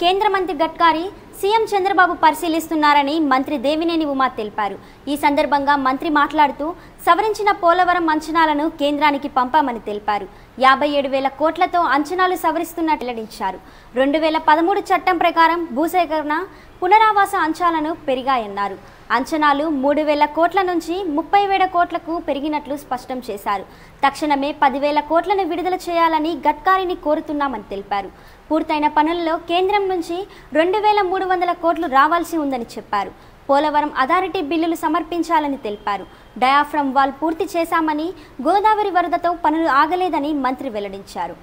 కేంద్ర మంత్రి గడ్కారీ సీఎం చంద్రబాబు పరిశీలిస్తున్నారని మంత్రి దేవినేని ఉమా తెలిపారు. ఈ సందర్భంగా మంత్రి మాట్లాడుతూ సవరించిన పోలవరం అంచనాలను కేంద్రానికి పంపామని తెలిపారు. యాభై ఏడు వేల కోట్లతో అంచనాలు సవరిస్తున్నట్టు వెల్లడించారు. రెండు వేల పదమూడు చట్టం ప్రకారం భూసేకరణ పునరావాస అంచనాలను పెరిగాయన్నారు. అంచనాలు మూడు వేల కోట్ల నుంచి ముప్పై వేల కోట్లకు పెరిగినట్లు స్పష్టం చేశారు. తక్షణమే పదివేల కోట్లను విడుదల చేయాలని గడ్కారీని కోరుతున్నామని తెలిపారు. పూర్తయిన పనుల్లో కేంద్రం నుంచి రెండు వేల మూడు మూడు వందల కోట్లు రావాల్సి ఉందని చెప్పారు. పోలవరం అథారిటీ బిల్లులు సమర్పించాలని తెలిపారు. డయాఫ్రమ్ వాల్ పూర్తి చేశామని గోదావరి వరదతో పనులు ఆగలేదని మంత్రి వెల్లడించారు.